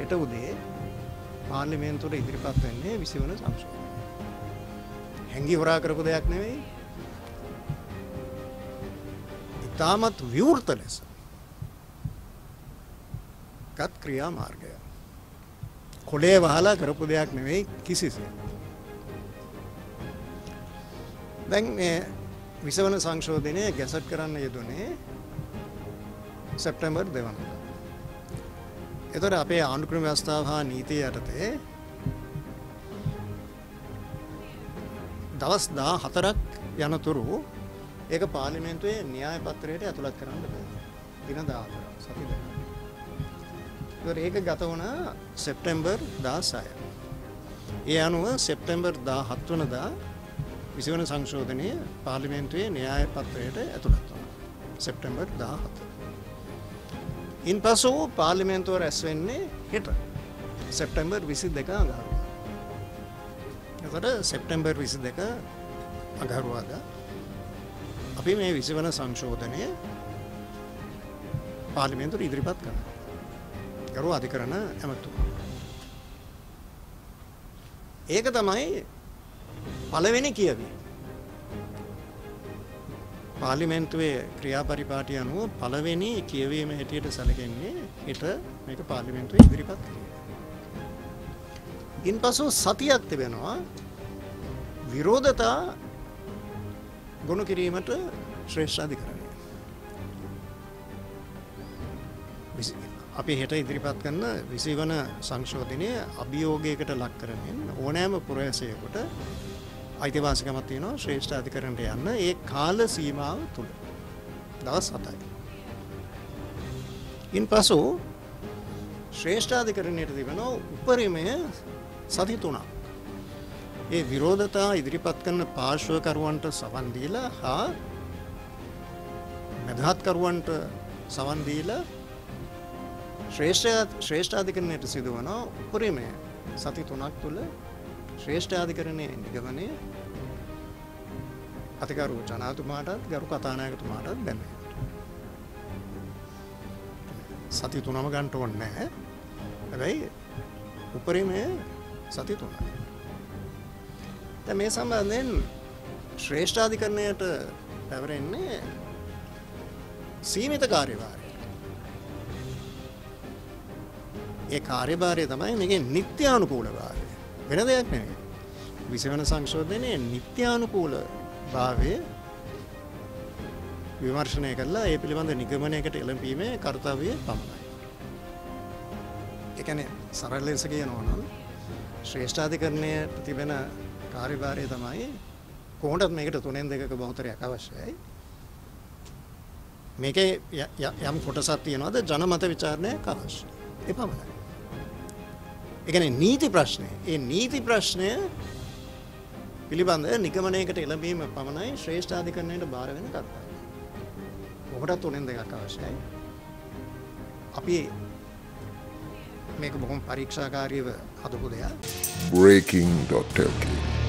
හෙට උදේ පාර්ලිමේන්තුවට ඉදිරිපත් වෙන්නේ විසිවන සංශෝධනය. හැඟි හොරා කරපු දෙයක් නෙවෙයි. ඉතාමත් විවෘත ලෙස ගත් ක්‍රියා මාර්ගය. කොඩේ වහලා කරපු දෙයක් නෙවෙයි කිසිසේ. දැන් මේ විසවන සංශෝධනය ගැසට් කරන්න යෙදුනේ සැප්ටැම්බර් දෙවනදා. එතොට අපේ ආණ්ඩුක්‍රම ව්‍යවස්ථාව හා නීතිය යටතේ දවස් දා හතරක් යනතුරු ඒක පාලිමෙන්තුවේ න්‍යාය පත්‍රයට ඇතුළත් කරන්න බෑ. දින දාහතර සති දෙක. ඒක ගත වුණ සෙප්ටෙම්බර් දාසය. ඒ අනුව සෙප්ටෙම්බර් දා හත්වනදා විසිවන සංශෝධනය පාලිමෙන්තුවේ න්‍යාය පත්‍රයට ඇතුළත් වන. සෙප්ටෙම්බර් දාහත. ඉන් පසු පාලිමෙන්තුව රැස් වෙන්නේ හෙට සෙප්ටෙම්බර් විසි දෙක අඟහරුවා. එකට සෙප්ටෙම්බර් විසි දෙක අඟහරුවාද අපි මේ විසිවන සංශෝධනය පාලිමෙන්තුර ඉදිරිපත් කරන. ගරු අධිකරන ඇමතුමා. ඒක තමයි පළවෙනි කියවී. පාලිමෙන්තුවේ ක්‍රියාපරිපාටි අනුව පළවෙනි කියවීම හැටියට සැලකෙන්නේ හිට මේක පාලිමෙන්තුව ඉදිරිපත් කිරීම. ඉන් පසු සතියක් තිබෙනවා විරෝධතා ගොුණු කිරීමට ශ්‍රේෂ්ඨාධිකරණය. අපි හෙට ඉදිරිපත් කරන්න විසිවන සංශෝධනය අභියෝගයකට ලක් කරමින් ඕනෑම පුරවැසයකොට අයිතිවාසිකමත් තියෙනවා ශ්‍රේෂ්ඨ අධිකරණට යන්න ඒ කාල සීමාව තුළ දවස් හතයි. ඉන් පසු ශ්‍රේෂ්ඨාධිකරණයට තිබෙන උපරිමය සති තුනක්. ඒ විරෝධතා ඉදිරිපත් කරන පාර්ශ්වකරුවන්ට සවන්දීලා හා මැදහත්කරුවන්ට සවන්දීලා ශ්‍රේෂ්ඨාධිකරණයට සිදුවන උපරිමය සති තුනක් තුළ ශ්‍රේෂ්ඨාධිකරණය නිගමනය අතිකරු ජනාතුමාටත් ගරු කතානායකතුමාටත් දැන්න. සති තුනම ගන්ට ඔන්නෑ හැබැයි උපරිමය සති තුනයි. මේ සම්බන්ධයෙන් ශ්‍රේෂ්ඨාධිකරණයට පැවරෙන්නේ සීමිත කාර්යවාරය. ඒ කාර්යභාරය තමයි මේක නිත්‍යානුකූලභාවය. වෙන දෙයක් නෙවෙයි. විසවන සංශෝධනයේ නිත්‍යානුකූල භාවය විමර්ශනය කරලා ඒ පිළිබඳ නිගමනයකට එළඹීමේ කර්තව්‍ය පමණයි. එකන සරල් ලෙස කියනවා නම් ශ්‍රේෂ්ඨාධිකරණයට තිබෙන කාර්යභාරය තමයි කොහොටත් මේකට තුනෙන් දෙකක බෞතරයක් අවශ්‍යයි. මේක යම් කොටසත් තියෙනවද ජනමත විචාරණය අවශ්‍ය. එපමණයි. එකන නීති ප්‍රශ්නය ඒ නීති ප්‍රශ්නය පිළිබඳ නිගමනයකට එළබීම පමණයි ශ්‍රේෂ්ඨාධිකරණයට භාර වෙන කත්තා. ඔහටත් උනෙන් දෙකක් අවශ්‍යයි. අපි මේක බොහොම පරීක්ෂාකාරීව හදපු දෙයක්. breaking.lk